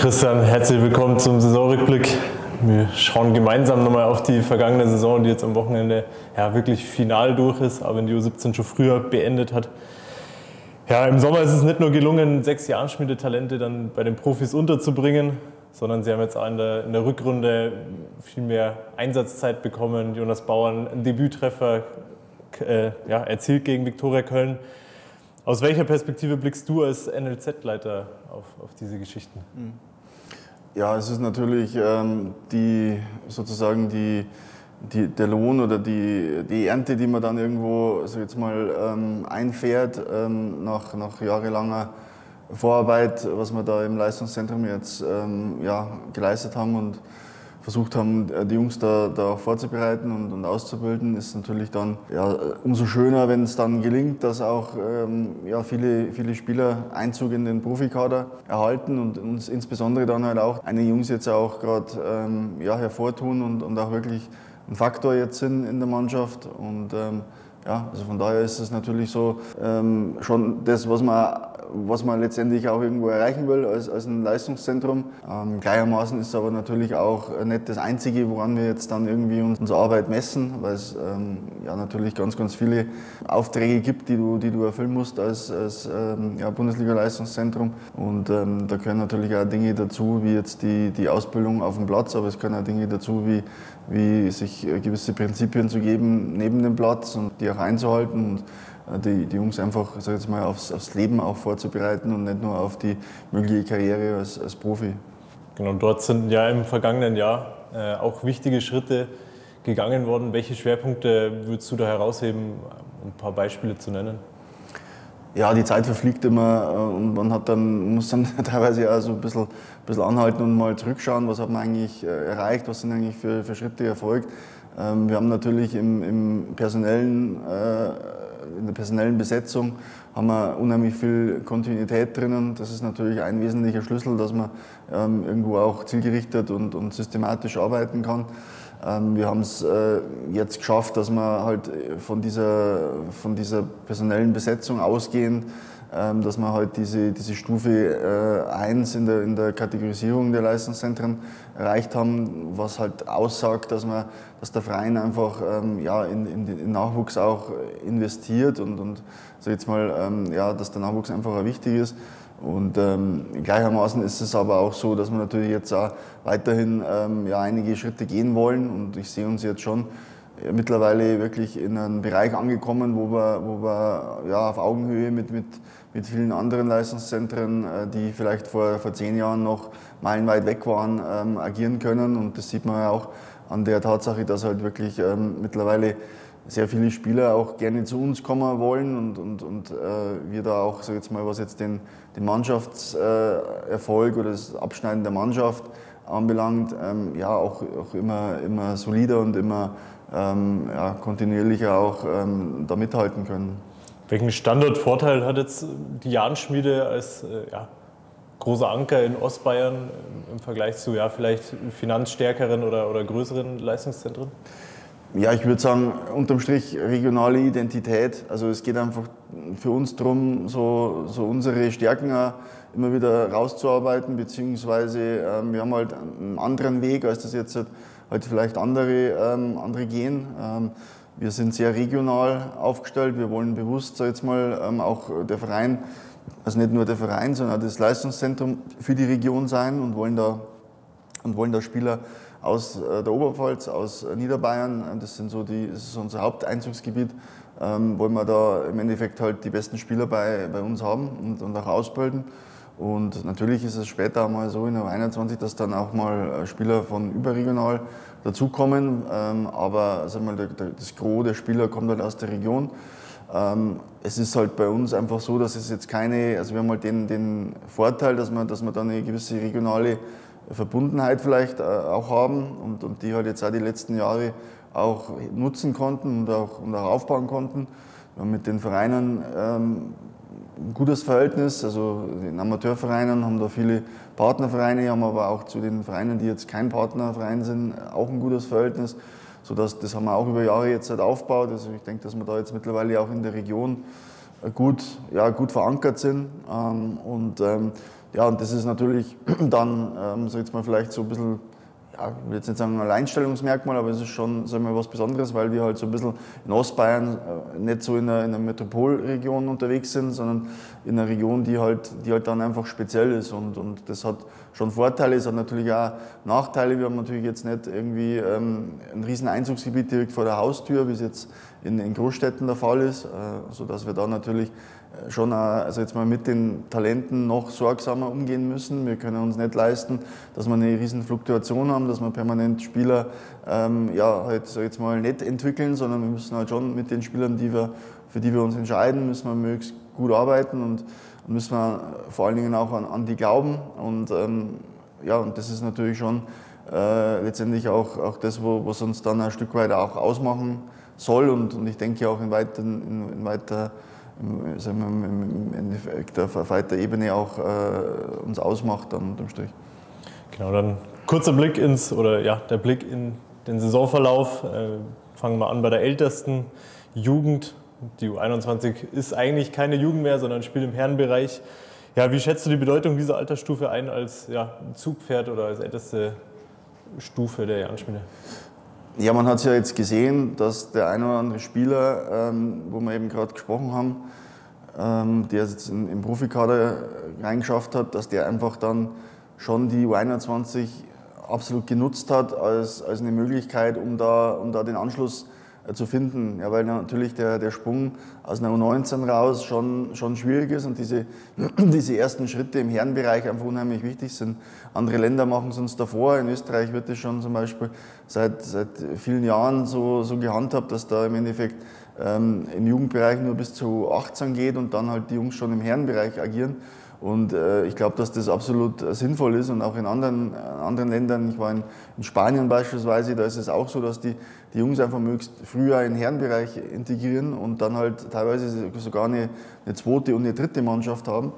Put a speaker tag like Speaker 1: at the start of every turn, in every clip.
Speaker 1: Christian, herzlich willkommen zum Saisonrückblick. Wir schauen gemeinsam nochmal auf die vergangene Saison, die jetzt am Wochenende ja, wirklich final durch ist, aber in die U17 schon früher beendet hat. Ja, im Sommer ist es nicht nur gelungen, sechs Jahrenschmiedetalente dann bei den Profis unterzubringen, sondern sie haben jetzt auch in der, in der Rückrunde viel mehr Einsatzzeit bekommen. Jonas Bauern, ein Debüttreffer äh, ja, erzielt gegen Viktoria Köln. Aus welcher Perspektive blickst du als NLZ-Leiter auf, auf diese Geschichten?
Speaker 2: Hm. Ja, es ist natürlich ähm, die, sozusagen die, die, der Lohn oder die, die Ernte, die man dann irgendwo also jetzt mal ähm, einfährt ähm, nach, nach jahrelanger Vorarbeit, was wir da im Leistungszentrum jetzt ähm, ja, geleistet haben und versucht haben, äh, die Jungs da, da vorzubereiten und, und, auszubilden, ist natürlich dann ja, umso schöner, wenn es dann gelingt, dass auch ähm, ja, viele, viele Spieler Einzug in den Profikader erhalten und uns insbesondere dann halt auch einige Jungs jetzt auch gerade ähm, ja, hervortun und, und auch wirklich ein Faktor jetzt sind in der Mannschaft. Und ähm, ja, also von daher ist es natürlich so ähm, schon das, was man was man letztendlich auch irgendwo erreichen will als, als ein Leistungszentrum. Ähm, gleichermaßen ist es aber natürlich auch nicht das Einzige, woran wir jetzt dann irgendwie unsere Arbeit messen, weil es ähm, ja natürlich ganz, ganz viele Aufträge gibt, die du, die du erfüllen musst als, als ähm, ja, Bundesliga-Leistungszentrum. Und ähm, da gehören natürlich auch Dinge dazu, wie jetzt die, die Ausbildung auf dem Platz, aber es gehören auch Dinge dazu, wie, wie sich gewisse Prinzipien zu geben neben dem Platz und die auch einzuhalten. Und äh, die, die Jungs einfach sag jetzt mal, aufs, aufs Leben auch vorzubereiten und nicht nur auf die mögliche Karriere als, als Profi.
Speaker 1: Genau, dort sind ja im vergangenen Jahr äh, auch wichtige Schritte gegangen worden. Welche Schwerpunkte würdest du da herausheben, um ein paar Beispiele zu nennen?
Speaker 2: Ja, die Zeit verfliegt immer äh, und man hat dann, muss dann teilweise auch so ein bisschen, ein bisschen anhalten und mal zurückschauen, was hat man eigentlich äh, erreicht, was sind eigentlich für, für Schritte erfolgt. Ähm, wir haben natürlich im, im personellen in der personellen Besetzung haben wir unheimlich viel Kontinuität drinnen. Das ist natürlich ein wesentlicher Schlüssel, dass man ähm, irgendwo auch zielgerichtet und, und systematisch arbeiten kann. Ähm, wir haben es äh, jetzt geschafft, dass wir halt von dieser, von dieser personellen Besetzung ausgehen, ähm, dass wir halt diese, diese Stufe äh, 1 in der, in der Kategorisierung der Leistungszentren erreicht haben, was halt aussagt, dass, man, dass der Verein einfach ähm, ja, in, in den Nachwuchs auch investiert und, und so jetzt mal, ähm, ja, dass der Nachwuchs einfach auch wichtig ist. Und ähm, gleichermaßen ist es aber auch so, dass wir natürlich jetzt auch weiterhin ähm, ja, einige Schritte gehen wollen und ich sehe uns jetzt schon äh, mittlerweile wirklich in einem Bereich angekommen, wo wir, wo wir ja, auf Augenhöhe mit, mit mit vielen anderen Leistungszentren, äh, die vielleicht vor, vor zehn Jahren noch meilenweit weg waren, ähm, agieren können. Und das sieht man ja auch an der Tatsache, dass halt wirklich ähm, mittlerweile sehr viele Spieler auch gerne zu uns kommen wollen und, und, und äh, wir da auch, sag jetzt mal, was jetzt den, den Mannschaftserfolg oder das Abschneiden der Mannschaft anbelangt, ähm, ja auch, auch immer, immer solider und immer ähm, ja, kontinuierlicher auch ähm, da mithalten können.
Speaker 1: Welchen Standortvorteil hat jetzt die Jahnschmiede als äh, ja, großer Anker in Ostbayern äh, im Vergleich zu ja, vielleicht finanzstärkeren oder, oder größeren Leistungszentren?
Speaker 2: Ja, ich würde sagen, unterm Strich regionale Identität. Also es geht einfach für uns darum, so, so unsere Stärken immer wieder rauszuarbeiten, beziehungsweise ähm, wir haben halt einen anderen Weg, als das jetzt halt vielleicht andere, ähm, andere gehen. Ähm, wir sind sehr regional aufgestellt. Wir wollen bewusst, sag jetzt mal, ähm, auch der Verein, also nicht nur der Verein, sondern auch das Leistungszentrum für die Region sein und wollen da, und wollen da Spieler aus äh, der Oberpfalz, aus Niederbayern, äh, das, sind so die, das ist unser Haupteinzugsgebiet, ähm, wollen wir da im Endeffekt halt die besten Spieler bei, bei uns haben und, und auch ausbilden. Und natürlich ist es später einmal so in der 21, dass dann auch mal äh, Spieler von überregional dazukommen. Ähm, aber sag mal, das Gros der Spieler kommt halt aus der Region. Ähm, es ist halt bei uns einfach so, dass es jetzt keine, also wir haben halt den, den Vorteil, dass wir, dass wir dann eine gewisse regionale Verbundenheit vielleicht äh, auch haben und, und die halt jetzt auch die letzten Jahre auch nutzen konnten und auch, und auch aufbauen konnten. Wir haben mit den Vereinen ähm, ein gutes Verhältnis. Also den Amateurvereinen haben da viele Partnervereine, haben aber auch zu den Vereinen, die jetzt kein Partnerverein sind, auch ein gutes Verhältnis. So dass, das haben wir auch über Jahre jetzt halt aufgebaut. Also ich denke, dass wir da jetzt mittlerweile auch in der Region gut, ja, gut verankert sind. Ähm, und ähm, ja, und das ist natürlich dann, ähm, so jetzt mal vielleicht so ein bisschen ich will jetzt nicht sagen ein Alleinstellungsmerkmal, aber es ist schon sagen wir, was Besonderes, weil wir halt so ein bisschen in Ostbayern äh, nicht so in einer, in einer Metropolregion unterwegs sind, sondern in einer Region, die halt, die halt dann einfach speziell ist. Und, und das hat schon Vorteile, es hat natürlich auch Nachteile. Wir haben natürlich jetzt nicht irgendwie ähm, ein riesen Einzugsgebiet direkt vor der Haustür, wie es jetzt in, in Großstädten der Fall ist, äh, sodass wir da natürlich schon also jetzt mal mit den Talenten noch sorgsamer umgehen müssen. Wir können uns nicht leisten, dass wir eine riesen Fluktuation haben, dass wir permanent Spieler ähm, ja, halt, sag jetzt mal nicht entwickeln, sondern wir müssen halt schon mit den Spielern, die wir, für die wir uns entscheiden, müssen wir möglichst gut arbeiten und, müssen wir vor allen Dingen auch an, an die glauben. Und ähm, ja, und das ist natürlich schon äh, letztendlich auch, auch das, wo, was uns dann ein Stück weit auch ausmachen soll und, und ich denke auch in weiter, in, in weiter im Endeffekt auf weiter Ebene auch äh, uns ausmacht dann unterm Strich.
Speaker 1: Genau, dann kurzer Blick ins, oder ja, der Blick in den Saisonverlauf. Äh, fangen wir an bei der ältesten Jugend. Die U21 ist eigentlich keine Jugend mehr, sondern spielt im Herrenbereich. Ja, wie schätzt du die Bedeutung dieser Altersstufe ein als ja, Zugpferd oder als älteste Stufe der Jahrenspiele?
Speaker 2: Ja, man hat es ja jetzt gesehen, dass der ein oder andere Spieler, ähm, wo wir eben gerade gesprochen haben, ähm, der jetzt in, im Profikader reingeschafft hat, dass der einfach dann schon die U21 absolut genutzt hat als, als eine Möglichkeit, um da, um da den Anschluss äh, zu finden. Ja, weil natürlich der, der Sprung aus einer U19 raus schon, schon schwierig ist und diese, diese ersten Schritte im Herrenbereich einfach unheimlich wichtig sind. Andere Länder machen es uns davor. In Österreich wird es schon zum Beispiel seit, seit vielen Jahren so, so gehandhabt, dass da im Endeffekt ähm, im Jugendbereich nur bis zu 18 geht und dann halt die Jungs schon im Herrenbereich agieren. Und äh, ich glaube, dass das absolut äh, sinnvoll ist und auch in anderen, äh, anderen Ländern, ich war in, in, Spanien beispielsweise, da ist es auch so, dass die, die Jungs einfach möglichst früher in den Herrenbereich integrieren und dann halt teilweise sogar eine, eine zweite und eine dritte Mannschaft haben.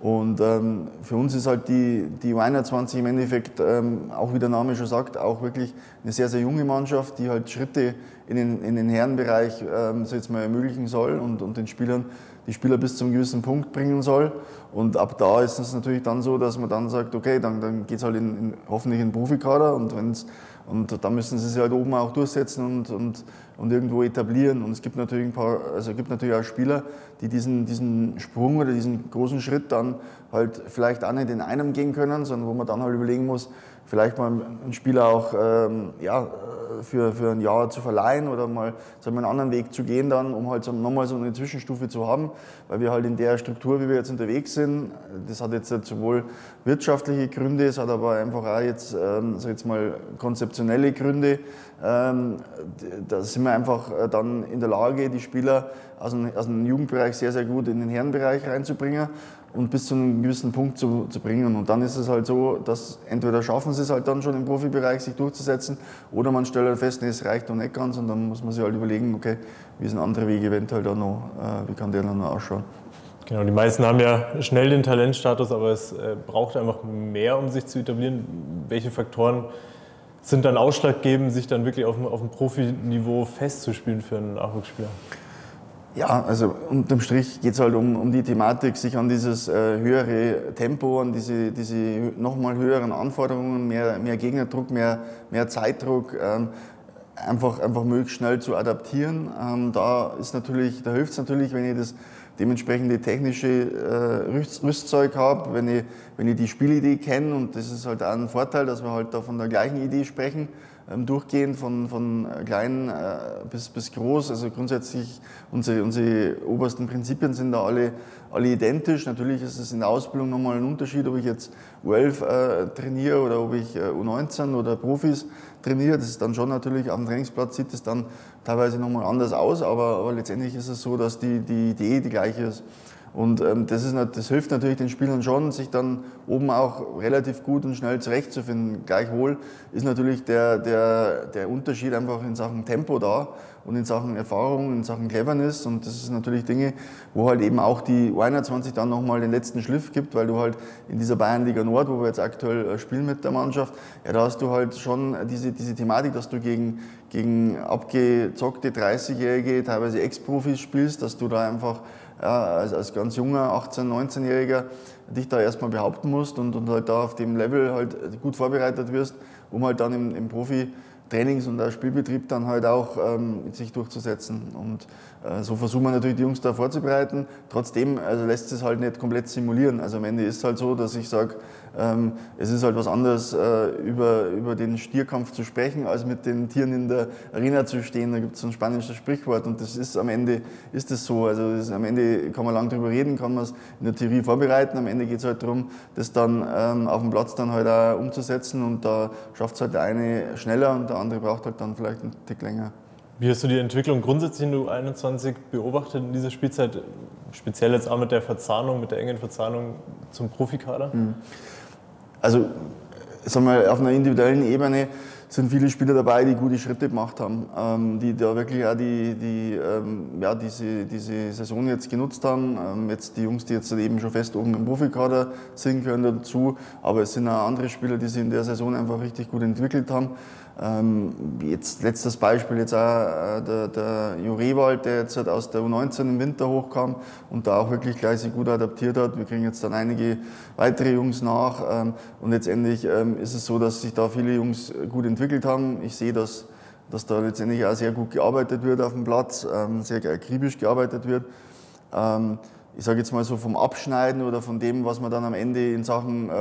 Speaker 2: Und ähm, für uns ist halt die, die U21 im Endeffekt, ähm, auch wie der Name schon sagt, auch wirklich eine sehr, sehr junge Mannschaft, die halt Schritte in den, in den Herrenbereich ähm, so jetzt mal ermöglichen soll und, und den Spielern die Spieler bis zu einem gewissen Punkt bringen soll. Und ab da ist es natürlich dann so, dass man dann sagt, okay, dann, dann geht es halt in, in, hoffentlich in den Profikader und, wenn's, und da müssen sie sich halt oben auch durchsetzen und, und, und irgendwo etablieren. Und es gibt natürlich ein paar, also gibt natürlich auch Spieler, die diesen, diesen Sprung oder diesen großen Schritt dann halt vielleicht auch nicht in einem gehen können, sondern wo man dann halt überlegen muss, vielleicht mal einen Spieler auch ähm, ja, für, für ein Jahr zu verleihen oder mal sagen wir, einen anderen Weg zu gehen dann, um halt nochmal so eine Zwischenstufe zu haben, weil wir halt in der Struktur, wie wir jetzt unterwegs sind, das hat jetzt sowohl wirtschaftliche Gründe, es hat aber einfach auch jetzt, ähm, sag jetzt mal, konzeptionelle Gründe. Ähm, da sind wir einfach äh, dann in der Lage, die Spieler aus dem, aus dem Jugendbereich sehr, sehr gut in den Herrenbereich reinzubringen und bis zu einem gewissen Punkt zu, zu bringen. Und dann ist es halt so, dass entweder schaffen sie es halt dann schon im Profibereich, sich durchzusetzen, oder man stellt halt fest, nee, es reicht noch nicht ganz und dann muss man sich halt überlegen, okay, wie ist ein anderer Weg eventuell dann noch, äh, wie kann der dann noch ausschauen.
Speaker 1: Genau, die meisten haben ja schnell den Talentstatus, aber es äh, braucht einfach mehr, um sich zu etablieren. Welche Faktoren sind dann ausschlaggebend, sich dann wirklich auf auf dem Profiniveau festzuspielen für einen Nachwuchsspieler?
Speaker 2: Ja, also unterm Strich geht es halt um, um die Thematik, sich an dieses äh, höhere Tempo, an diese, diese nochmal höheren Anforderungen, mehr, mehr Gegnerdruck, mehr, mehr Zeitdruck, ähm, einfach, einfach möglichst schnell zu adaptieren. Ähm, da ist natürlich, da hilft es natürlich, wenn ich das dementsprechende technische äh, Rüstzeug habe, wenn ich, wenn ich die Spielidee kenne und das ist halt auch ein Vorteil, dass wir halt da von der gleichen Idee sprechen durchgehend von, von klein äh, bis, bis groß. Also grundsätzlich unsere, unsere obersten Prinzipien sind da alle, alle identisch. Natürlich ist es in der Ausbildung nochmal ein Unterschied, ob ich jetzt U11 äh, trainiere oder ob ich äh, U19 oder Profis trainiere. Das ist dann schon natürlich am Trainingsplatz sieht es dann teilweise nochmal anders aus, aber, aber letztendlich ist es so, dass die, die Idee die gleiche ist. Und ähm, das, ist, das hilft natürlich den Spielern schon, sich dann oben auch relativ gut und schnell zurechtzufinden. Gleichwohl ist natürlich der, der, der Unterschied einfach in Sachen Tempo da und in Sachen Erfahrung, in Sachen Cleverness. Und das ist natürlich Dinge, wo halt eben auch die U21 dann nochmal den letzten Schliff gibt, weil du halt in dieser Bayernliga Nord, wo wir jetzt aktuell äh, spielen mit der Mannschaft, ja, da hast du halt schon diese, diese Thematik, dass du gegen, gegen abgezockte 30-Jährige, teilweise Ex-Profis spielst, dass du da einfach ja, als, als ganz junger 18-, 19-Jähriger dich da erstmal behaupten musst und, und halt da auf dem Level halt gut vorbereitet wirst, um halt dann im, im Profi Trainings- und der Spielbetrieb dann halt auch ähm, sich durchzusetzen. Und äh, so versuchen wir natürlich die Jungs da vorzubereiten. Trotzdem also lässt es halt nicht komplett simulieren. Also am Ende ist es halt so, dass ich sage, ähm, es ist halt was anderes, äh, über, über den Stierkampf zu sprechen, als mit den Tieren in der Arena zu stehen. Da gibt es ein spanisches Sprichwort und das ist am Ende ist es so. Also ist, am Ende kann man lang drüber reden, kann man es in der Theorie vorbereiten. Am Ende geht es halt darum, das dann ähm, auf dem Platz dann halt auch umzusetzen und da schafft es halt der eine schneller und der andere braucht halt dann vielleicht einen Tick länger.
Speaker 1: Wie hast du die Entwicklung grundsätzlich in U21 beobachtet in dieser Spielzeit, speziell jetzt auch mit der Verzahnung, mit der engen Verzahnung zum Profikader? Mhm.
Speaker 2: Also, sagen wir, auf einer individuellen Ebene sind viele Spieler dabei, die gute Schritte gemacht haben, ähm, die da wirklich auch die, die, ähm, ja, diese, diese Saison jetzt genutzt haben. Ähm, jetzt die Jungs, die jetzt eben schon fest oben im Profikader sind, gehören dazu. Aber es sind auch andere Spieler, die sich in der Saison einfach richtig gut entwickelt haben. Ähm, jetzt letztes Beispiel jetzt auch äh, der, der Jo der jetzt halt aus der U19 im Winter hochkam und da auch wirklich gleich sich gut adaptiert hat. Wir kriegen jetzt dann einige weitere Jungs nach ähm, und letztendlich ähm, ist es so, dass sich da viele Jungs gut entwickelt haben. Ich sehe, dass, dass da letztendlich auch sehr gut gearbeitet wird auf dem Platz, sehr akribisch gearbeitet wird ich sage jetzt mal so vom Abschneiden oder von dem, was wir dann am Ende in Sachen äh,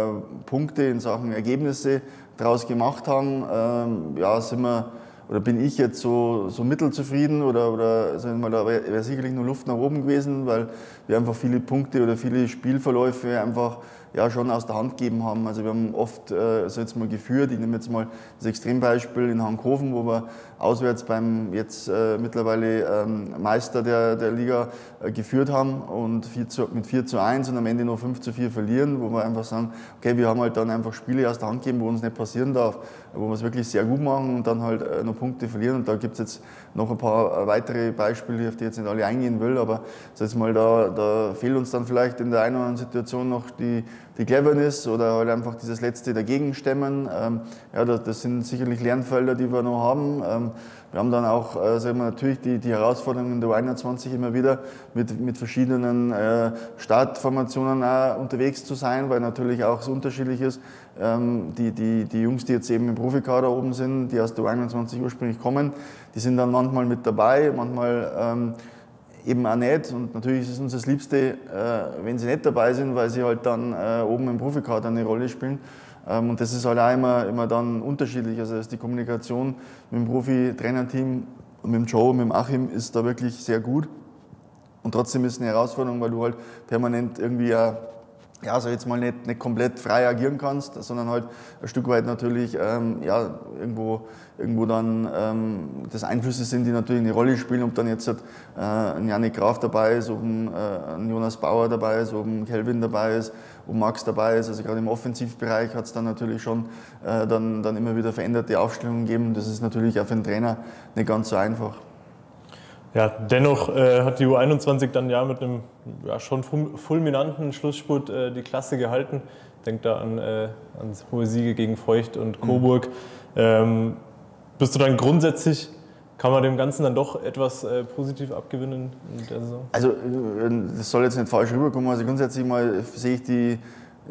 Speaker 2: Punkte, in Sachen Ergebnisse daraus gemacht haben, ähm, ja, sind wir oder bin ich jetzt so, so mittelzufrieden oder, oder sagen wir mal, da wäre wär sicherlich nur Luft nach oben gewesen, weil wir einfach viele Punkte oder viele Spielverläufe einfach ja, schon aus der Hand gegeben haben. Also wir haben oft äh, also jetzt mal geführt, ich nehme jetzt mal das Extrembeispiel in Hankhofen, wo wir auswärts beim jetzt äh, mittlerweile ähm, Meister der, der Liga äh, geführt haben und 4 zu, mit 4 zu 1 und am Ende nur 5 zu 4 verlieren, wo wir einfach sagen, okay, wir haben halt dann einfach Spiele aus der Hand gegeben, wo uns nicht passieren darf, wo wir es wirklich sehr gut machen und dann halt äh, noch Punkte verlieren und da gibt es jetzt noch ein paar äh, weitere Beispiele, auf die ich jetzt nicht alle eingehen will, aber jetzt mal da, da fehlt uns dann vielleicht in der einen oder anderen Situation noch die, die Cleverness oder halt einfach dieses letzte Dagegenstemmen. Ähm, ja, das, das, sind sicherlich Lernfelder, die wir noch haben. Ähm, wir haben dann auch äh, sagen wir, natürlich die, die Herausforderungen in der U21 immer wieder mit, mit verschiedenen äh, Startformationen auch unterwegs zu sein, weil natürlich auch so unterschiedlich ist. Ähm, die, die, die Jungs, die jetzt eben im Profikader oben sind, die aus der U21 ursprünglich kommen, die sind dann manchmal mit dabei, manchmal ähm, eben auch nicht. Und natürlich ist es uns das Liebste, äh, wenn sie nicht dabei sind, weil sie halt dann äh, oben im Profikader eine Rolle spielen. Ähm, und das ist halt auch immer, immer dann unterschiedlich. Also die Kommunikation mit dem Profi-Trainerteam, mit dem Joe, mit dem Achim ist da wirklich sehr gut. Und trotzdem ist es eine Herausforderung, weil du halt permanent irgendwie ja, ja, also jetzt mal nicht, nicht komplett frei agieren kannst, sondern halt ein Stück weit natürlich ähm, ja, irgendwo irgendwo dann ähm, das Einflüsse sind, die natürlich eine Rolle spielen, ob dann jetzt äh, ein Janik Graf dabei ist, ob ein, äh, ein Jonas Bauer dabei ist, ob ein Kelvin dabei ist, ob Max dabei ist. Also gerade im Offensivbereich hat es dann natürlich schon äh, dann, dann immer wieder veränderte Aufstellungen gegeben. Das ist natürlich auch für einen Trainer nicht ganz so einfach.
Speaker 1: Ja, dennoch äh, hat die U21 dann ja mit einem ja, schon fulminanten Schlussspurt äh, die Klasse gehalten. Denkt da an, äh, an hohe Siege gegen Feucht und Coburg. Mhm. Ähm, bist du dann grundsätzlich, kann man dem Ganzen dann doch etwas äh, positiv abgewinnen in der Saison?
Speaker 2: Also, äh, das soll jetzt nicht falsch rüberkommen. Also, grundsätzlich mal sehe ich die,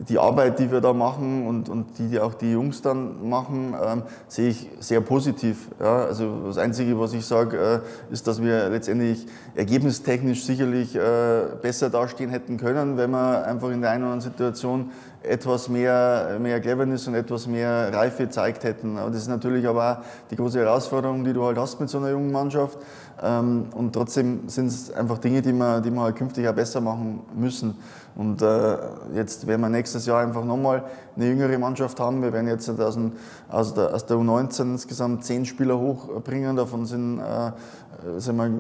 Speaker 2: die Arbeit, die wir da machen und, und die, die auch die Jungs dann machen, ähm, sehe ich sehr positiv. Ja, also das Einzige, was ich sage, äh, ist, dass wir letztendlich ergebnistechnisch sicherlich äh, besser dastehen hätten können, wenn wir einfach in der einen oder anderen Situation etwas mehr, mehr Cleverness und etwas mehr Reife gezeigt hätten. Aber das ist natürlich aber auch die große Herausforderung, die du halt hast mit so einer jungen Mannschaft. Ähm, und trotzdem sind es einfach Dinge, die wir, die wir halt künftig auch besser machen müssen. Und äh, jetzt werden wir nächstes Jahr einfach nochmal eine jüngere Mannschaft haben. Wir werden jetzt aus, dem, aus, der, aus der U19 insgesamt zehn Spieler hochbringen. Davon sind äh, sagen wir,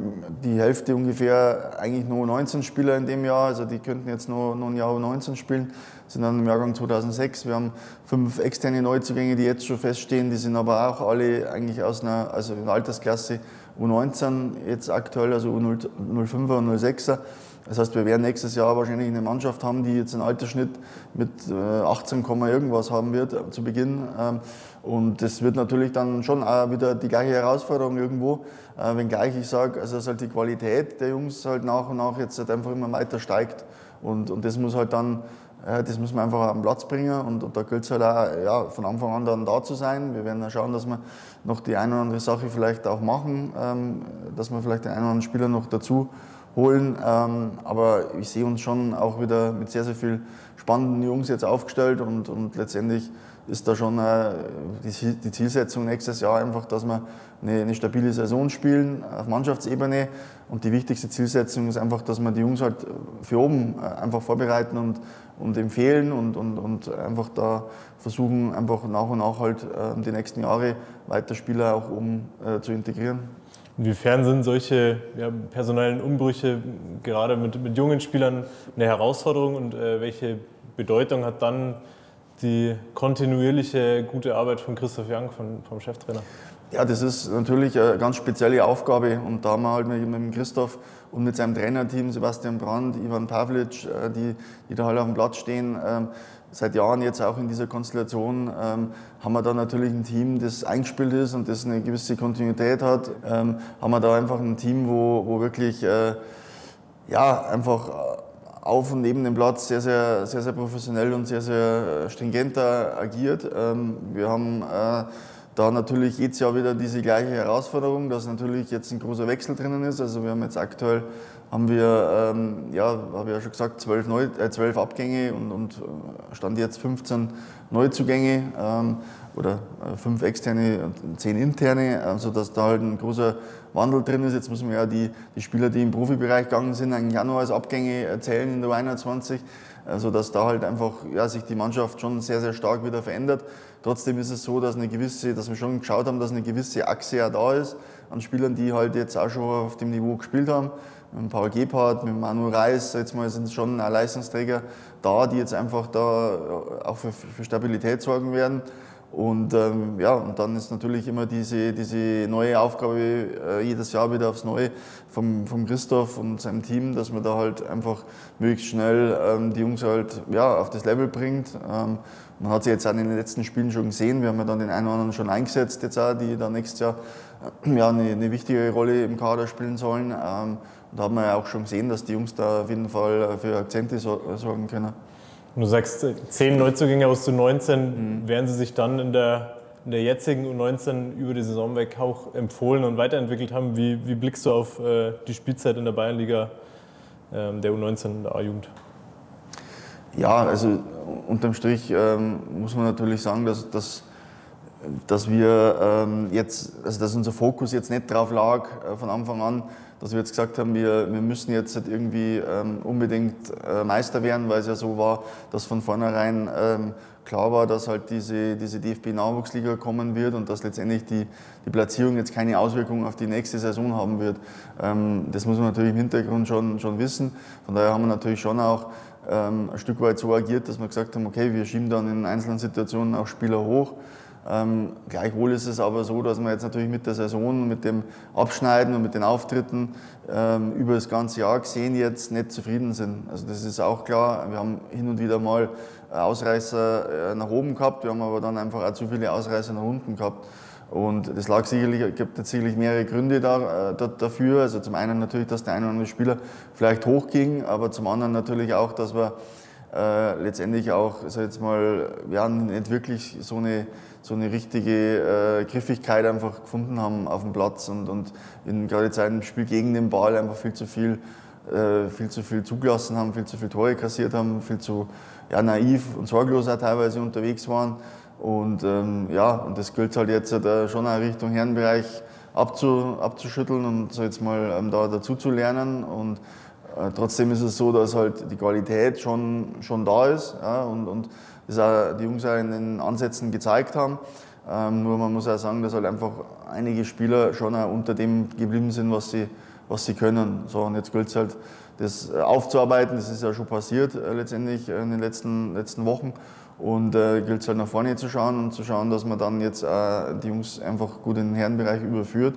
Speaker 2: die Hälfte ungefähr eigentlich nur 19 Spieler in dem Jahr. Also die könnten jetzt nur, ein Jahr U19 spielen. Sind dann im Jahrgang 2006. Wir haben fünf externe Neuzugänge, die jetzt schon feststehen. Die sind aber auch alle eigentlich aus einer, also in der Altersklasse U19 jetzt aktuell, also U05er und U06er. Das heißt, wir werden nächstes Jahr wahrscheinlich eine Mannschaft haben, die jetzt einen Altersschnitt mit 18, äh, irgendwas haben wird äh, zu Beginn. Ähm, und das wird natürlich dann schon auch wieder die gleiche Herausforderung irgendwo. Äh, wenngleich ich sage, also dass halt die Qualität der Jungs halt nach und nach jetzt halt einfach immer weiter steigt. Und, und das muss halt dann das müssen wir einfach den Platz bringen und, und da gilt es halt auch, ja, von Anfang an dann da zu sein. Wir werden dann schauen, dass wir noch die eine oder andere Sache vielleicht auch machen, ähm, dass wir vielleicht den einen oder anderen Spieler noch dazu holen. Ähm, aber ich sehe uns schon auch wieder mit sehr, sehr viel spannenden Jungs jetzt aufgestellt und, und letztendlich ist da schon äh, die, die, Zielsetzung nächstes Jahr einfach, dass wir eine, eine, stabile Saison spielen auf Mannschaftsebene. Und die wichtigste Zielsetzung ist einfach, dass wir die Jungs halt für oben äh, einfach vorbereiten und, und empfehlen und, und, und einfach da versuchen, einfach nach und nach halt äh, die nächsten Jahre weiter Spieler auch oben äh, zu integrieren.
Speaker 1: Inwiefern sind solche ja, personellen Umbrüche gerade mit, mit jungen Spielern eine Herausforderung und äh, welche Bedeutung hat dann die kontinuierliche gute Arbeit von Christoph Young, von, vom Cheftrainer?
Speaker 2: Ja, das ist natürlich eine ganz spezielle Aufgabe und da haben wir halt mit, mit Christoph und mit seinem Trainerteam Sebastian Brandt, Ivan Pavlic, äh, die, die da halt auf dem Platz stehen, ähm, seit Jahren jetzt auch in dieser Konstellation ähm, haben wir da natürlich ein Team, das eingespielt ist und das eine gewisse Kontinuität hat. Ähm, haben wir da einfach ein Team, wo, wo wirklich äh, ja, einfach auf und neben dem Platz sehr, sehr, sehr, sehr professionell und sehr, sehr stringenter agiert. Ähm, wir haben äh, da natürlich jedes Jahr wieder diese gleiche Herausforderung, dass natürlich jetzt ein großer Wechsel drinnen ist. Also wir haben jetzt aktuell haben wir, ähm, ja, habe ich ja schon gesagt, zwölf, Neu äh, zwölf Abgänge und, und äh, stand jetzt 15 Neuzugänge ähm, oder äh, fünf externe und zehn interne, also dass da halt ein großer Wandel drin ist. Jetzt müssen wir ja die, die Spieler, die im Profibereich gegangen sind, auch noch als Abgänge erzählen in der 21, also dass da halt einfach ja, sich die Mannschaft schon sehr, sehr stark wieder verändert. Trotzdem ist es so, dass, eine gewisse, dass wir schon geschaut haben, dass eine gewisse Achse ja da ist an Spielern, die halt jetzt auch schon auf dem Niveau gespielt haben mit Paul Gebhardt, mit Manu Reis, jetzt mal sind schon auch Leistungsträger da, die jetzt einfach da äh, auch für, für Stabilität sorgen werden. Und ähm, ja, und dann ist natürlich immer diese, diese neue Aufgabe äh, jedes Jahr wieder aufs Neue vom, vom Christoph und seinem Team, dass man da halt einfach möglichst schnell ähm, die Jungs halt ja, auf das Level bringt. Ähm, man hat sie jetzt auch in den letzten Spielen schon gesehen, wir haben ja dann den einen oder anderen schon eingesetzt jetzt auch, die dann nächstes Jahr äh, ja, eine, eine wichtige Rolle im Kader spielen sollen. Ähm, und da haben wir ja auch schon gesehen, dass die Jungs da auf jeden Fall äh, für Akzente sorgen können.
Speaker 1: Du sagst, zehn Neuzugänge aus der 19, mhm. werden sie sich dann in der, in der jetzigen U19 über die Saison weg auch empfohlen und weiterentwickelt haben? Wie, wie blickst du auf äh, die Spielzeit in der Bayernliga äh, der U19 der A-Jugend?
Speaker 2: Ja, also unterm Strich ähm, muss man natürlich sagen, dass, dass, dass wir ähm, jetzt, also dass unser Fokus jetzt nicht darauf lag äh, von Anfang an, dass wir jetzt gesagt haben, wir, wir müssen jetzt halt irgendwie ähm, unbedingt äh, Meister werden, weil es ja so war, dass von vornherein ähm, klar war, dass halt diese, diese DFB-Nachwuchsliga kommen wird und dass letztendlich die, die Platzierung jetzt keine Auswirkungen auf die nächste Saison haben wird. Ähm, das muss man natürlich im Hintergrund schon, schon wissen. Von daher haben wir natürlich schon auch ähm, ein Stück weit so agiert, dass wir gesagt haben, okay, wir schieben dann in einzelnen Situationen auch Spieler hoch. Ähm, gleichwohl ist es aber so, dass wir jetzt natürlich mit der Saison, mit dem Abschneiden und mit den Auftritten ähm, über das ganze Jahr gesehen jetzt nicht zufrieden sind. Also das ist auch klar. Wir haben hin und wieder mal Ausreißer äh, nach oben gehabt, wir haben aber dann einfach auch zu viele Ausreißer nach unten gehabt. Und das lag sicherlich, gibt jetzt sicherlich mehrere Gründe da, äh, dafür. Also zum einen natürlich, dass der eine oder andere Spieler vielleicht hochging, aber zum anderen natürlich auch, dass wir äh, letztendlich auch, sag jetzt mal, ja, nicht wirklich so eine so eine richtige äh, Griffigkeit einfach gefunden haben auf dem Platz und, und in gerade Zeit im Spiel gegen den Ball einfach viel zu viel, äh, viel zu viel zugelassen haben, viel zu viel Tore kassiert haben, viel zu ja, naiv und sorglos auch teilweise unterwegs waren. Und ähm, ja, und das gilt halt jetzt äh, schon auch Richtung Herrenbereich abzu, abzuschütteln und so jetzt mal ähm, da dazu zu lernen. Und äh, trotzdem ist es so, dass halt die Qualität schon, schon da ist ja, und, und das auch die Jungs auch in den Ansätzen gezeigt haben. Ähm, nur man muss auch sagen, dass halt einfach einige Spieler schon auch unter dem geblieben sind, was sie, was sie können. So, und jetzt gilt es halt, das aufzuarbeiten. Das ist ja schon passiert äh, letztendlich in den letzten, letzten Wochen. Und äh, gilt es halt nach vorne zu schauen und zu schauen, dass man dann jetzt äh, die Jungs einfach gut in den Herrenbereich überführt.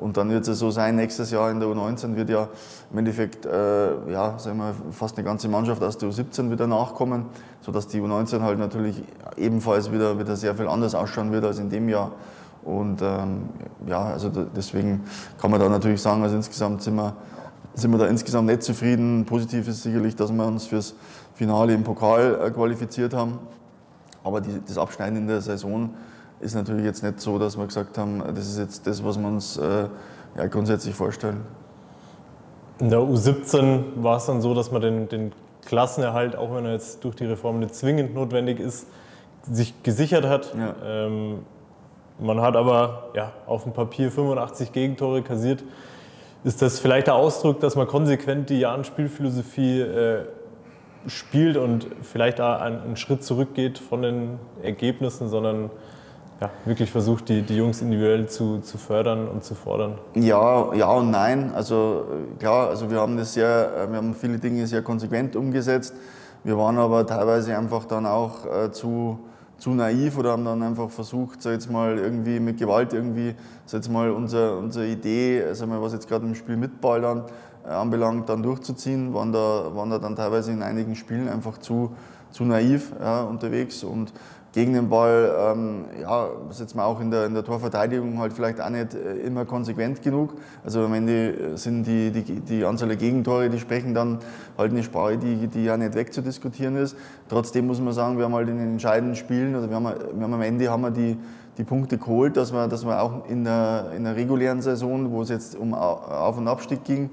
Speaker 2: Und dann wird es so sein, nächstes Jahr in der U19 wird ja im Endeffekt äh, ja, sagen wir, fast eine ganze Mannschaft aus der U17 wieder nachkommen, sodass die U19 halt natürlich ebenfalls wieder, wieder sehr viel anders ausschauen wird als in dem Jahr. Und ähm, ja, also deswegen kann man da natürlich sagen, also insgesamt sind wir, sind wir da insgesamt nicht zufrieden. Positiv ist sicherlich, dass wir uns fürs Finale im Pokal äh, qualifiziert haben. Aber die, das Abschneiden in der Saison ist natürlich jetzt nicht so, dass wir gesagt haben, das ist jetzt das, was wir uns äh, ja, grundsätzlich vorstellen.
Speaker 1: In der U17 war es dann so, dass man den, den Klassenerhalt, auch wenn er jetzt durch die Reform nicht zwingend notwendig ist, sich gesichert hat. Ja. Ähm, man hat aber ja, auf dem Papier 85 Gegentore kassiert. Ist das vielleicht der Ausdruck, dass man konsequent die Jahn-Spielphilosophie äh, spielt und vielleicht da einen, Schritt zurückgeht von den Ergebnissen, sondern ja, wirklich versucht, die, die Jungs individuell zu, zu fördern und zu fordern?
Speaker 2: Ja, ja und nein. Also klar, also wir haben das sehr, wir haben viele Dinge sehr konsequent umgesetzt. Wir waren aber teilweise einfach dann auch äh, zu, zu naiv oder haben dann einfach versucht, so jetzt mal irgendwie mit Gewalt irgendwie, so jetzt mal unsere, unsere Idee, also was jetzt gerade im Spiel mit Ball dann äh, anbelangt, dann durchzuziehen, waren da, waren da dann teilweise in einigen Spielen einfach zu, zu naiv ja, unterwegs und gegen den Ball, ähm, ja, jetzt mal auch in der, in der Torverteidigung halt vielleicht auch nicht äh, immer konsequent genug. Also am Ende sind die, die, die Anzahl der Gegentore, die sprechen dann halt eine Sprache, die, die ja nicht wegzudiskutieren ist. Trotzdem muss man sagen, wir haben halt in den entscheidenden Spielen, also wir haben, wir haben am Ende haben wir die, die Punkte geholt, dass wir, dass wir auch in der, in der regulären Saison, wo es jetzt um Auf- und Abstieg ging,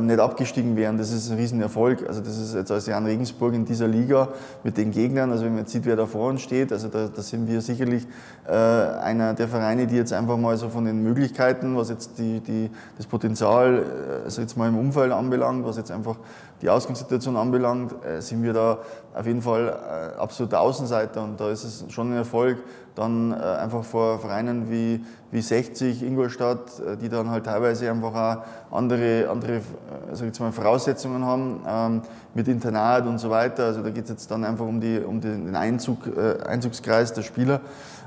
Speaker 2: nicht abgestiegen wären. Das ist ein Riesenerfolg. Also das ist jetzt als Jan Regensburg in dieser Liga mit den Gegnern, also wenn man jetzt sieht, wer da vor uns steht, also da, da sind wir sicherlich äh, einer der Vereine, die jetzt einfach mal so von den Möglichkeiten, was jetzt die, die, das Potenzial, also jetzt mal im Umfeld anbelangt, was jetzt einfach die Ausgangssituation anbelangt, äh, sind wir da auf jeden Fall äh, absoluter Außenseiter und da ist es schon ein Erfolg, dann äh, einfach vor Vereinen wie, wie 60, Ingolstadt, die dann halt teilweise einfach auch andere, andere also jetzt mal Voraussetzungen haben, ähm, mit Internat und so weiter. Also da geht es jetzt dann einfach um, die, um den Einzug, Einzugskreis der Spieler.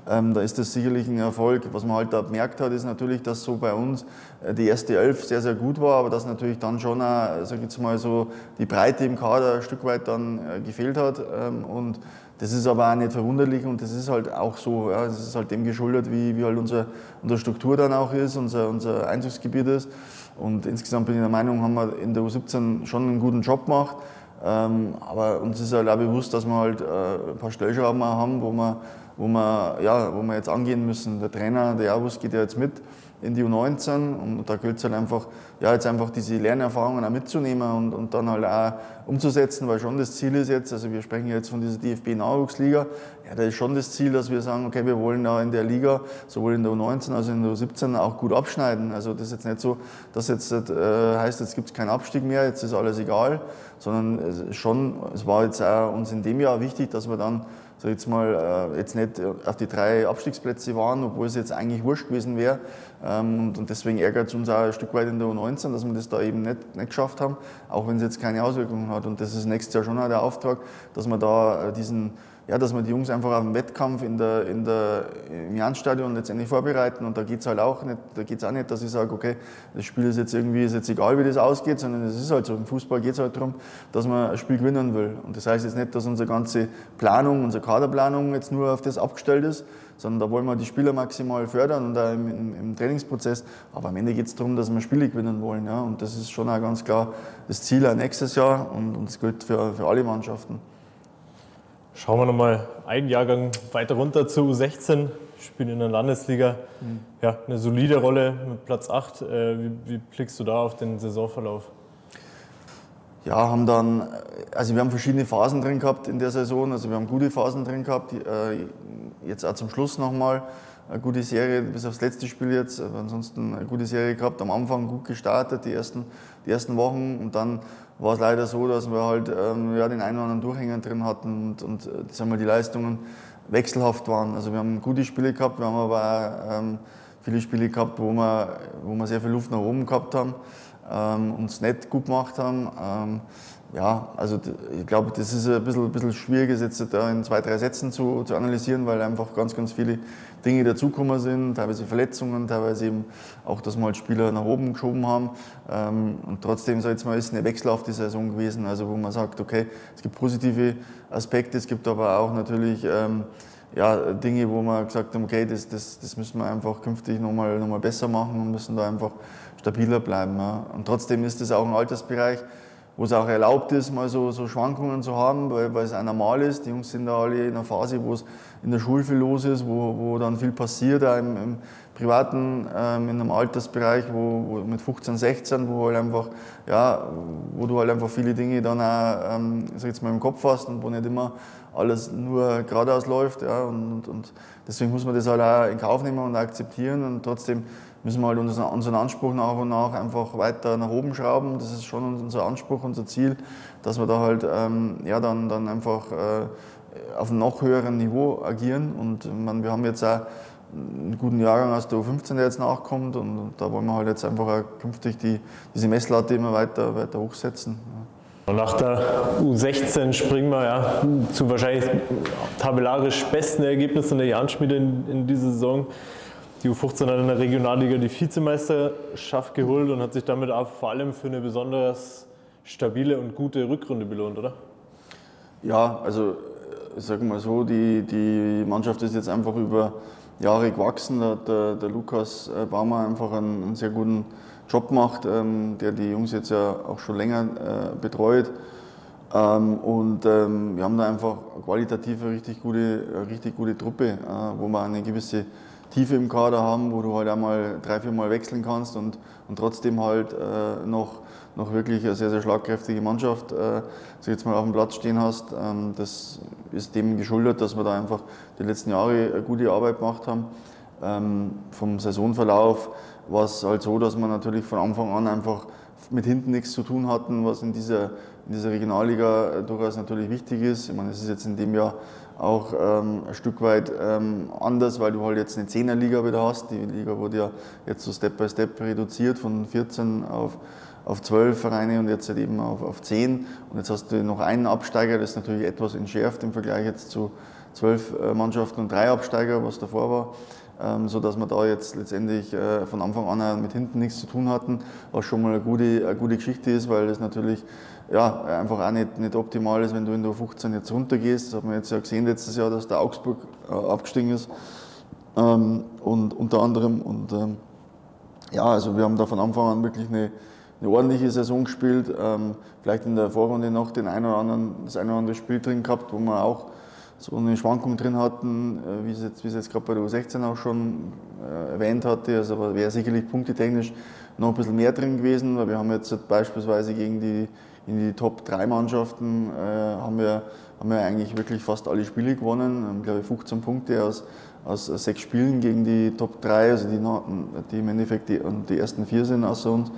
Speaker 2: Ähm, da ist das sicherlich ein Erfolg. Was man halt da bemerkt hat, ist natürlich, dass so bei uns äh, die erste Elf sehr, sehr gut war, aber dass natürlich dann schon auch, sag ich jetzt mal so, die Breite im Kader ein Stück weit dann äh, gefehlt hat. Ähm, und das ist aber auch nicht verwunderlich und das ist halt auch so. Ja, das ist halt dem geschuldet, wie, wie halt unsere, unsere Struktur dann auch ist, unser, unser Einzugsgebiet ist. Und insgesamt bin ich der Meinung, haben wir in der U17 schon einen guten Job gemacht. Ähm, aber uns ist halt auch bewusst, dass wir halt äh, ein paar Stellschrauben haben, wo wir, wo, wir, ja, wo wir jetzt angehen müssen. Der Trainer, der Javus, geht ja jetzt mit in die U19 und da gilt es halt einfach, ja, jetzt einfach diese Lernerfahrungen auch mitzunehmen und, und dann halt auch umzusetzen, weil schon das Ziel ist jetzt, also wir sprechen jetzt von dieser DFB-Nachwuchsliga, ja, da ist schon das Ziel, dass wir sagen, okay, wir wollen da in der Liga, sowohl in der U19 als auch in der U17 auch gut abschneiden. Also das ist jetzt nicht so, dass jetzt äh, heißt, jetzt gibt es keinen Abstieg mehr, jetzt ist alles egal, sondern schon, es war jetzt auch uns in dem Jahr wichtig, dass wir dann so jetzt mal äh, jetzt nicht auf die drei Abstiegsplätze waren, obwohl es jetzt eigentlich wurscht gewesen wäre. Ähm, und, deswegen ärgert es uns auch ein Stück weit in der U19, dass wir das da eben nicht, nicht geschafft haben, auch wenn es jetzt keine Auswirkungen hat. Und das ist nächstes Jahr schon auch der Auftrag, dass wir da äh, diesen ja, dass wir die Jungs einfach auf den Wettkampf in der, in der, im Jahn-Stadion letztendlich vorbereiten. Und da geht es halt auch nicht, da geht's auch nicht, dass ich sage, okay, das Spiel ist jetzt irgendwie, ist jetzt egal, wie das ausgeht, sondern es ist halt so. Im Fußball geht es halt darum, dass man ein Spiel gewinnen will. Und das heißt jetzt nicht, dass unsere ganze Planung, unsere Kaderplanung jetzt nur auf das abgestellt ist, sondern da wollen wir die Spieler maximal fördern und auch im, im, im Trainingsprozess. Aber am Ende geht es darum, dass wir Spiele gewinnen wollen. Ja? Und das ist schon auch ganz klar das Ziel auch nächstes Jahr und, und das gilt für, für alle Mannschaften.
Speaker 1: Schauen wir nochmal einen Jahrgang weiter runter zu U16, spielen in der Landesliga. Mhm. Ja, eine solide Rolle mit Platz 8. Äh, wie, wie blickst du da auf den Saisonverlauf?
Speaker 2: Ja, haben dann, also wir haben verschiedene Phasen drin gehabt in der Saison. Also wir haben gute Phasen drin gehabt. Äh, jetzt auch zum Schluss nochmal eine gute Serie, bis aufs letzte Spiel jetzt. Aber ansonsten eine gute Serie gehabt. Am Anfang gut gestartet, die ersten, die ersten Wochen. Und dann war es leider so, dass wir halt ähm, ja, den einen oder anderen Durchhänger drin hatten und, und äh, sagen wir, die Leistungen wechselhaft waren. Also wir haben gute Spiele gehabt, wir haben aber auch ähm, viele Spiele gehabt, wo wir, wo wir sehr viel Luft nach oben gehabt haben. ähm, uns nicht gut gemacht haben. Ja, also ich glaube, das ist ein bisschen, ein bisschen schwierig, jetzt da in zwei, drei Sätzen zu, zu analysieren, weil einfach ganz, ganz viele Dinge dazugekommen sind, teilweise Verletzungen, teilweise eben auch, dass wir halt Spieler nach oben geschoben haben. Ähm, und trotzdem, sag ich jetzt mal, ist eine wechselhafte Saison gewesen, also wo man sagt, okay, es gibt positive Aspekte, es gibt aber auch natürlich ähm, ja, Dinge, wo wir gesagt haben, okay, das, das, das müssen wir einfach künftig nochmal noch mal besser machen und müssen da einfach stabiler bleiben. Ja. Und trotzdem ist das auch ein Altersbereich, wo es auch erlaubt ist, mal so, so Schwankungen zu haben, weil, weil es auch normal ist. Die Jungs sind da alle in einer Phase, wo es in der Schule viel los ist, wo, wo dann viel passiert, auch im, im privaten, ähm, in einem Altersbereich, wo, wo, mit 15, 16, wo halt einfach, ja, wo du halt einfach viele Dinge dann auch, ähm, jetzt mal, im Kopf hast und wo nicht immer alles nur geradeaus läuft. Ja, und, und deswegen muss man das halt auch in Kauf nehmen und akzeptieren und trotzdem müssen wir halt unseren Anspruch nach und nach einfach weiter nach oben schrauben. Das ist schon unser Anspruch, unser Ziel, dass wir da halt ähm, ja, dann, dann einfach äh, auf einem noch höheren Niveau agieren. Und man, wir haben jetzt auch einen guten Jahrgang aus der U15, der jetzt nachkommt. Und da wollen wir halt jetzt einfach auch künftig die, diese Messlatte immer weiter, weiter hochsetzen.
Speaker 1: Nach der U16 springen wir ja zu wahrscheinlich tabellarisch besten Ergebnissen der Jahrenschmiede in, in dieser Saison. Die U15 hat in der Regionalliga die Vizemeisterschaft geholt und hat sich damit auch vor allem für eine besonders stabile und gute Rückrunde belohnt, oder?
Speaker 2: Ja, also ich sage mal so, die, die Mannschaft ist jetzt einfach über Jahre gewachsen. Da hat der, Lukas äh, Baumer einfach einen, einen, sehr guten Job gemacht, ähm, der die Jungs jetzt ja auch schon länger äh, betreut. Ähm, und ähm, wir haben da einfach eine richtig gute, eine richtig gute Truppe, äh, wo man eine gewisse Tiefe im Kader haben, wo du halt einmal drei, vier Mal wechseln kannst und, und trotzdem halt äh, noch, noch wirklich eine sehr, sehr schlagkräftige Mannschaft äh, so jetzt mal auf dem Platz stehen hast. Ähm, das ist dem geschuldet, dass wir da einfach die letzten Jahre eine gute Arbeit gemacht haben. Ähm, vom Saisonverlauf war es halt so, dass wir natürlich von Anfang an einfach mit hinten nichts zu tun hatten, was in dieser, in dieser Regionalliga durchaus natürlich wichtig ist. Ich meine, es ist jetzt in dem Jahr auch ähm, ein Stück weit ähm, anders, weil du halt jetzt eine Zehnerliga wieder hast. Die Liga wurde ja jetzt so Step by Step reduziert von 14 auf, auf 12 Vereine und jetzt halt eben auf, auf 10. Und jetzt hast du noch einen Absteiger, das ist natürlich etwas entschärft im Vergleich jetzt zu zwölf äh, Mannschaften und drei Absteiger, was davor war. Ähm, so dass wir da jetzt letztendlich äh, von Anfang an mit hinten nichts zu tun hatten, was schon mal eine gute, eine gute Geschichte ist, weil das natürlich ja, einfach auch nicht, nicht optimal ist, wenn du in der 15 jetzt runtergehst. Das hat man jetzt ja gesehen letztes Jahr, dass der Augsburg äh, abgestiegen ist. Ähm, und unter anderem. Und ähm, ja, also wir haben da von Anfang an wirklich eine, eine ordentliche Saison gespielt. Ähm, vielleicht in der Vorrunde noch den einen oder anderen, das eine oder andere Spiel drin gehabt, wo wir auch so eine Schwankung drin hatten, äh, wie es jetzt, jetzt gerade bei der U16 auch schon äh, erwähnt hatte. Also wäre sicherlich punktetechnisch noch ein bisschen mehr drin gewesen, weil wir haben jetzt beispielsweise gegen die in die Top 3 Mannschaften äh, haben, wir, haben wir eigentlich wirklich fast alle Spiele gewonnen. Haben, glaube ich, 15 Punkte aus, aus sechs Spielen gegen die Top 3, also die, die im Endeffekt die, die ersten vier sind außer uns.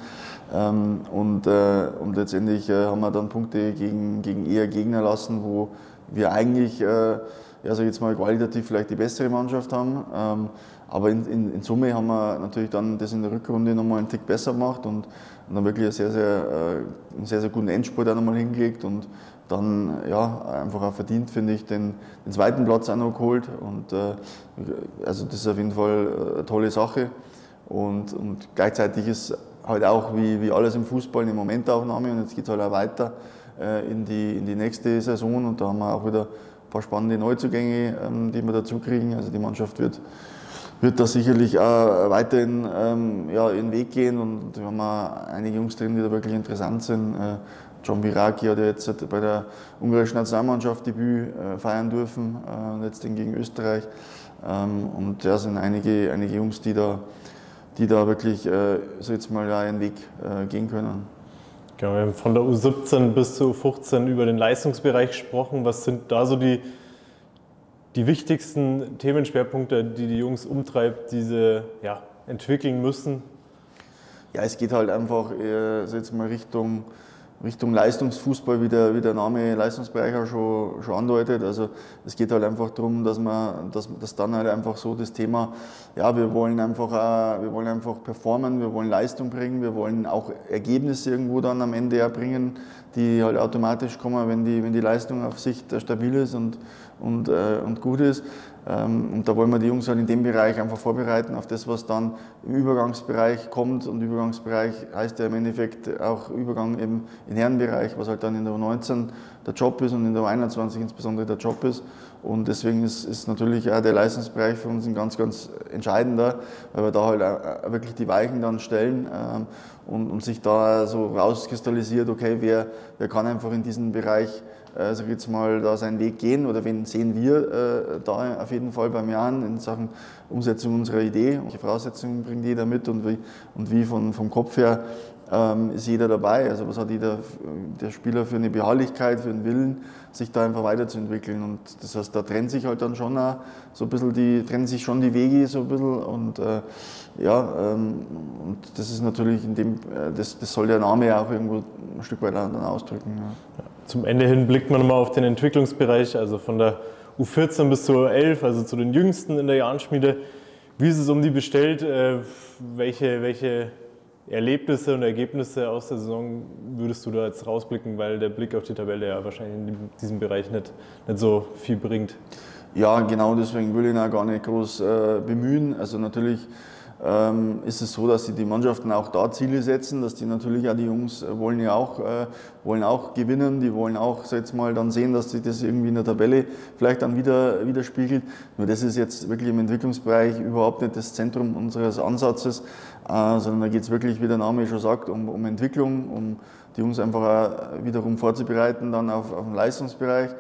Speaker 2: Ähm, und, äh, und letztendlich äh, haben wir dann Punkte gegen, gegen eher Gegner lassen, wo wir eigentlich, äh, ja, sag jetzt mal, qualitativ vielleicht die bessere Mannschaft haben. Ähm, aber in, in, in, Summe haben wir natürlich dann das in der Rückrunde nochmal einen Tick besser gemacht und, und dann wirklich einen sehr, sehr, äh, einen sehr, sehr guten Endspurt auch nochmal hingelegt und dann ja, einfach auch verdient, finde ich, den, den zweiten Platz auch noch geholt. Und äh, also das ist auf jeden Fall eine tolle Sache. Und, und gleichzeitig ist halt auch wie, wie alles im Fußball eine Momentaufnahme und jetzt geht es halt auch weiter äh, in, die, in die nächste Saison und da haben wir auch wieder ein paar spannende Neuzugänge, ähm, die wir dazu kriegen. Also die Mannschaft wird wird da sicherlich auch weiterhin ähm, ja, ihren Weg gehen und wir haben auch einige Jungs drin, die da wirklich interessant sind. Äh, John Biraki hat ja jetzt bei der ungarischen Nationalmannschaft Debüt äh, feiern dürfen, äh, jetzt gegen Österreich. Ähm, und da sind einige, einige Jungs, die da, die da wirklich äh, so jetzt mal einen Weg äh, gehen können.
Speaker 1: Genau, wir haben von der U17 bis zur U15 über den Leistungsbereich gesprochen. Was sind da so die die wichtigsten Themenschwerpunkte, die die Jungs umtreibt, diese ja, entwickeln müssen?
Speaker 2: Ja, es geht halt einfach äh, jetzt mal Richtung, Richtung Leistungsfußball, wie der, wie der Name Leistungsbereich auch schon, schon andeutet. Also es geht halt einfach darum, dass man, dass, dass dann halt einfach so das Thema, ja, wir wollen einfach, auch, wir wollen einfach performen, wir wollen Leistung bringen, wir wollen auch Ergebnisse irgendwo dann am Ende erbringen, die halt automatisch kommen, wenn die, wenn die Leistung auf Sicht stabil ist und, und, äh, und gut ist. Ähm, und da wollen wir die Jungs halt in dem Bereich einfach vorbereiten auf das, was dann im Übergangsbereich kommt. Und Übergangsbereich heißt ja im Endeffekt auch Übergang im, im Herrenbereich, was halt dann in der U19 der Job ist und in der U21 insbesondere der Job ist. Und deswegen ist, ist natürlich auch der Leistungsbereich für uns ein ganz, ganz entscheidender, weil wir da halt wirklich die Weichen dann stellen ähm, und, und sich da so rauskristallisiert, okay, wer, wer kann einfach in diesem Bereich äh, sag jetzt mal, da seinen Weg gehen oder wen sehen wir äh, da auf jeden Fall beim Jahren in Sachen Umsetzung unserer Idee. Welche Voraussetzungen bringt jeder mit und wie, und wie von, vom Kopf her ähm, ist jeder dabei. Also was hat jeder der Spieler für eine Beharrlichkeit, für einen Willen, sich da einfach weiterzuentwickeln. Und das heißt, da trennt sich halt dann schon auch so ein bisschen die, trennen sich schon die Wege so ein bisschen und äh, ja, ähm, und das ist natürlich in dem, äh, das, das soll der Name auch irgendwo ein Stück weit dann ausdrücken. Ja.
Speaker 1: Zum Ende hin blickt man mal auf den Entwicklungsbereich, also von der U14 bis zur U11, also zu den Jüngsten in der Jahnschmiede. Wie ist es um die bestellt? Äh, welche, welche Erlebnisse und Ergebnisse aus der Saison würdest du da jetzt rausblicken, weil der Blick auf die Tabelle ja wahrscheinlich in diesem Bereich nicht, nicht so viel bringt?
Speaker 2: Ja, genau deswegen will ich ihn auch gar nicht groß äh, bemühen. Also natürlich ähm, ist es so, dass die, die Mannschaften auch da Ziele setzen, dass die natürlich auch die Jungs äh, wollen ja auch, äh, wollen auch gewinnen, die wollen auch so jetzt mal dann sehen, dass sich das irgendwie in der Tabelle vielleicht dann wieder widerspiegelt. Nur das ist jetzt wirklich im Entwicklungsbereich überhaupt nicht das Zentrum unseres Ansatzes, äh, sondern da geht es wirklich, wie der Name schon sagt, um, um Entwicklung, um die Jungs einfach auch wiederum vorzubereiten dann auf, auf den Leistungsbereich.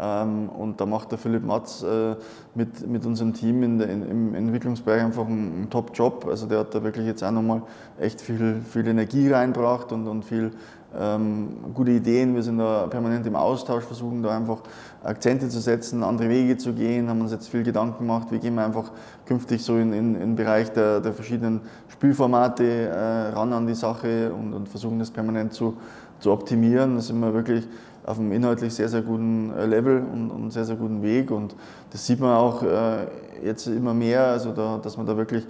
Speaker 2: Ähm, und da macht der Philipp Matz äh, mit, mit unserem Team in in, im Entwicklungsbereich einfach einen, einen Top-Job. Also der hat da wirklich jetzt auch nochmal echt viel, viel Energie reinbracht und, und viel ähm, gute Ideen. Wir sind da permanent im Austausch, versuchen da einfach Akzente zu setzen, andere Wege zu gehen, haben uns jetzt viel Gedanken gemacht, wie gehen wir einfach künftig so in, in, in den Bereich der, der verschiedenen Spielformate äh, ran an die Sache und, und versuchen das permanent zu, zu optimieren. Da sind wir wirklich auf einem inhaltlich sehr, sehr guten äh, Level und, und sehr, sehr guten Weg. Und das sieht man auch äh, jetzt immer mehr, also da, dass wir da wirklich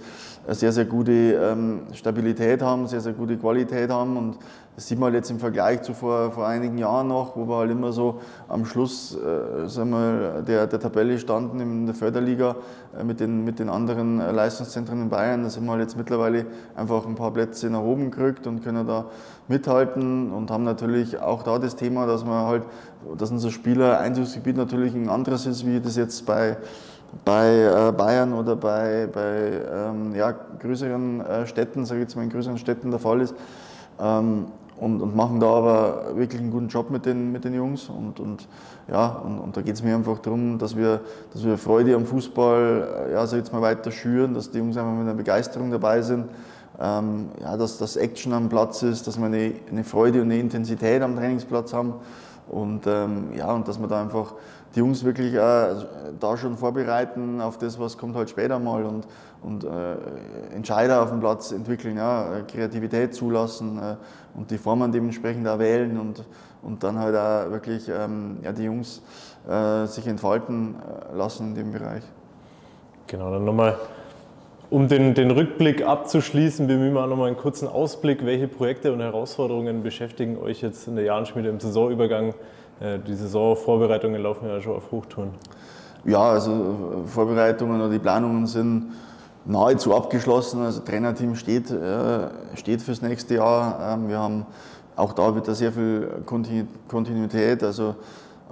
Speaker 2: eine sehr, sehr gute ähm, Stabilität haben, sehr, sehr gute Qualität haben. Und das sieht man halt jetzt im Vergleich zu vor, vor einigen Jahren noch, wo wir halt immer so am Schluss äh, sagen wir, der, der Tabelle standen in der Förderliga äh, mit, den, mit den anderen äh, Leistungszentren in Bayern. Da sind wir halt jetzt mittlerweile einfach ein paar Plätze nach oben gerückt und können da mithalten und haben natürlich auch da das Thema, dass man halt, dass unser Spieler Einzugsgebiet natürlich ein anderes ist, wie das jetzt bei bei äh, Bayern oder bei, bei ähm, ja, größeren äh, Städten, sage ich jetzt mal in größeren Städten der Fall ist. Ähm, und, und, machen da aber wirklich einen guten Job mit den, mit den Jungs. Und, und, ja, und, und da geht es mir einfach darum, dass wir, dass wir Freude am Fußball ja, sag jetzt mal weiter schüren, dass die Jungs einfach mit einer Begeisterung dabei sind. Ähm, ja, dass das Action am Platz ist, dass wir eine, eine Freude und eine Intensität am Trainingsplatz haben. Und, ähm, ja, und dass wir da einfach die Jungs wirklich äh, da schon vorbereiten auf das, was kommt halt später mal und, und äh, Entscheider auf dem Platz entwickeln, ja, Kreativität zulassen äh, und die Formen dementsprechend auch wählen und, und dann halt auch wirklich ähm, ja, die Jungs äh, sich entfalten äh, lassen in dem Bereich.
Speaker 1: Genau, dann nochmal, um den, den Rückblick abzuschließen, bemühen wir auch nochmal einen kurzen Ausblick. Welche Projekte und Herausforderungen beschäftigen euch jetzt in der Jahrenschmiede im Saisonübergang? Äh, die Saisonvorbereitungen laufen ja schon auf Hochtouren.
Speaker 2: Ja, also Vorbereitungen oder die Planungen sind nahezu abgeschlossen. Also Trainerteam steht, äh, steht fürs nächste Jahr. Ähm, wir haben auch da wieder sehr viel Kontinuität. Also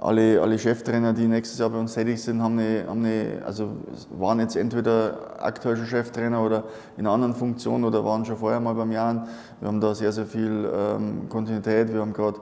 Speaker 2: alle, alle Cheftrainer, die nächstes Jahr bei uns tätig sind, haben eine, haben eine, also waren jetzt entweder aktuell schon Cheftrainer oder in einer anderen Funktion oder waren schon vorher mal beim Jahren. Wir haben da sehr, sehr viel ähm, Kontinuität. Wir haben gerade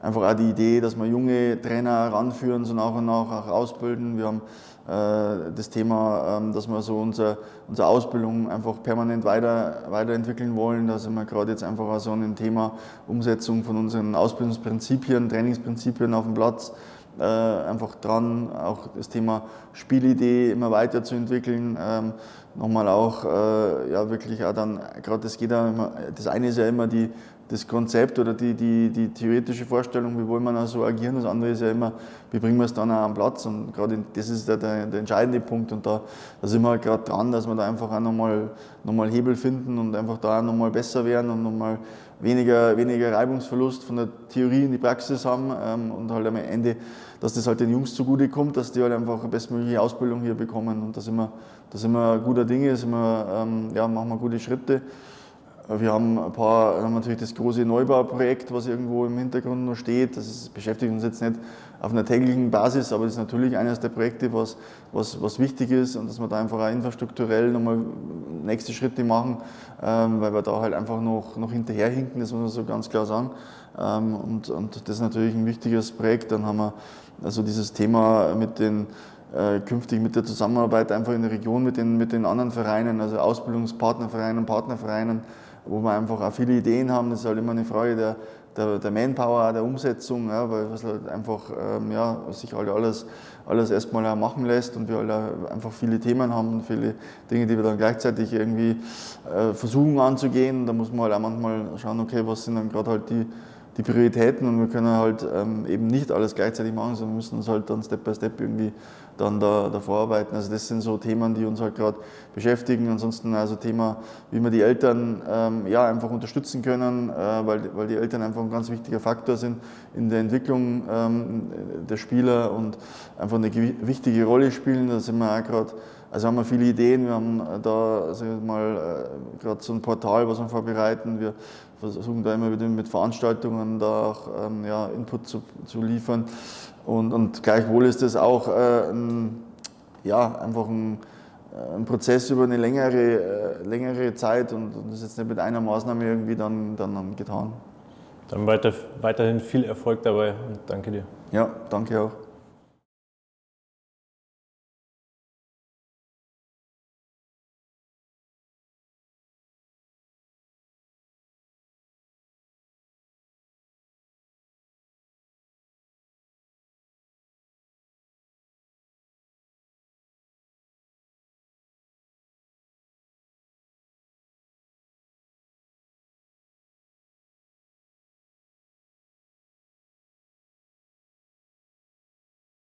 Speaker 2: einfach auch die Idee, dass wir junge Trainer ranführen, so nach und nach auch ausbilden. Wir haben äh, das Thema, ähm, dass wir so unser, unsere Ausbildung einfach permanent weiter, weiterentwickeln wollen. Da sind wir gerade jetzt einfach auch so an dem Thema Umsetzung von unseren Ausbildungsprinzipien, Trainingsprinzipien auf dem Platz. Äh, einfach dran, auch das Thema Spielidee immer weiterzuentwickeln. Ähm, nochmal auch, äh, ja, wirklich auch dann, gerade das geht immer, das eine ist ja immer die, das Konzept oder die, die, die theoretische Vorstellung, wie wollen wir da so agieren. Das andere ist ja immer, wie bringen wir es dann auch am Platz. Und gerade das ist der, der, der entscheidende Punkt. Und da, da sind wir halt gerade dran, dass wir da einfach auch nochmal noch mal Hebel finden und einfach da nochmal besser werden und nochmal weniger, weniger Reibungsverlust von der Theorie in die Praxis haben ähm, und halt am Ende, dass das halt den Jungs zugute kommt, dass die halt einfach eine bestmögliche Ausbildung hier bekommen. Und da sind wir, da sind guter Dinge, sind wir, ähm, ja, machen wir gute Schritte. Wir haben ein paar, haben natürlich das große Neubauprojekt, was irgendwo im Hintergrund noch steht. Das ist, beschäftigt uns jetzt nicht auf einer täglichen Basis, aber das ist natürlich eines der Projekte, was, was, was wichtig ist und dass wir da einfach auch infrastrukturell nochmal nächste Schritte machen, ähm, weil wir da halt einfach noch, noch hinterherhinken, das muss man so ganz klar sagen. Ähm, und, und das ist natürlich ein wichtiges Projekt. Dann haben wir also dieses Thema mit den äh, künftig mit der Zusammenarbeit einfach in der Region mit den, mit den anderen Vereinen, also Ausbildungspartnervereinen, Partnervereinen, wo wir einfach auch viele Ideen haben. Das ist halt immer eine Frage der, der, der Manpower, der Umsetzung, ja, weil es halt einfach ähm, ja, sich halt alles, alles erstmal auch machen lässt und wir halt einfach viele Themen haben, viele Dinge, die wir dann gleichzeitig irgendwie äh, versuchen anzugehen. Da muss man halt auch manchmal schauen, okay, was sind dann gerade halt die, die Prioritäten und wir können halt ähm, eben nicht alles gleichzeitig machen, sondern müssen uns halt dann Step by Step irgendwie dann da, da vorarbeiten. Also das sind so Themen, die uns halt gerade beschäftigen. Ansonsten also Thema, wie wir die Eltern ähm, ja, einfach unterstützen können, äh, weil, weil die Eltern einfach ein ganz wichtiger Faktor sind in der Entwicklung ähm, der Spieler und einfach eine wichtige Rolle spielen. Da sind wir auch gerade also haben wir viele Ideen. Wir haben da also mal äh, gerade so ein Portal, was wir vorbereiten. Wir versuchen da immer wieder mit Veranstaltungen da auch ähm, ja, Input zu, zu liefern. Und, und gleichwohl ist das auch äh, ein, ja, einfach ein, äh, ein, Prozess über eine längere, äh, längere Zeit und, und, das ist jetzt nicht mit einer Maßnahme irgendwie dann, dann getan.
Speaker 1: Dann weiter, weiterhin viel Erfolg dabei und danke dir.
Speaker 2: Ja, danke auch.